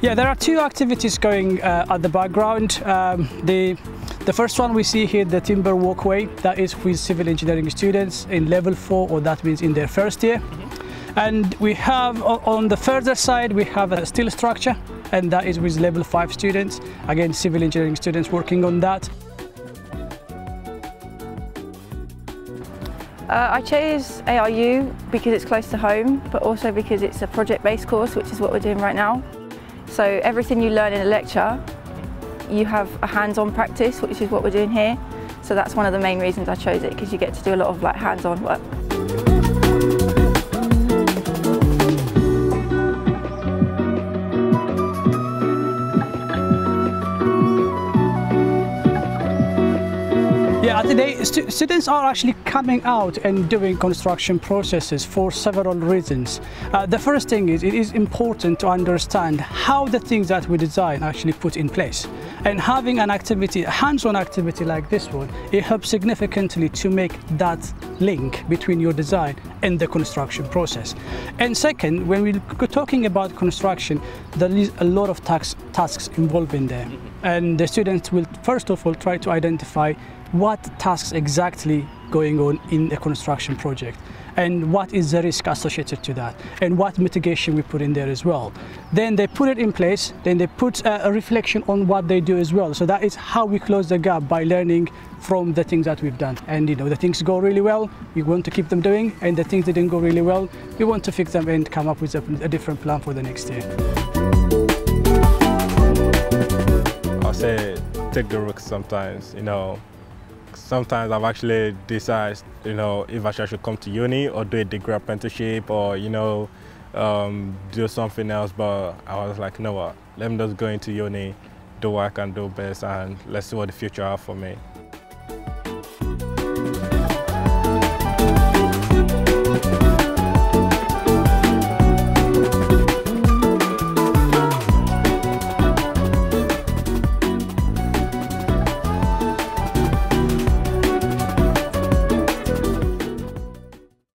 Yeah, there are two activities going uh, at the background. Um, the the first one we see here, the timber walkway, that is with civil engineering students in level four, or that means in their first year. And we have on the further side, we have a steel structure, and that is with level five students. Again, civil engineering students working on that. Uh, I chose ARU because it's close to home, but also because it's a project-based course, which is what we're doing right now. So everything you learn in a lecture, you have a hands-on practice, which is what we're doing here. So that's one of the main reasons I chose it, because you get to do a lot of like hands-on work. Yeah, today stu students are actually coming out and doing construction processes for several reasons. Uh, the first thing is it is important to understand how the things that we design actually put in place. And having an activity, a hands-on activity like this one, it helps significantly to make that link between your design and the construction process. And second, when we're talking about construction, there is a lot of tax, tasks involved in there. Mm-hmm. And the students will first of all try to identify what tasks exactly going on in a construction project and what is the risk associated to that and what mitigation we put in there as well. Then they put it in place, then they put a, a reflection on what they do as well. So that is how we close the gap by learning from the things that we've done. And you know, the things go really well, we want to keep them doing, and the things that didn't go really well, we want to fix them and come up with a, a different plan for the next year. I'll say take the risk sometimes, you know, sometimes I've actually decided, you know, if I should come to uni or do a degree apprenticeship or, you know, um, do something else. But I was like, you know what, let me just go into uni, do what I can do best, and let's see what the future has for me.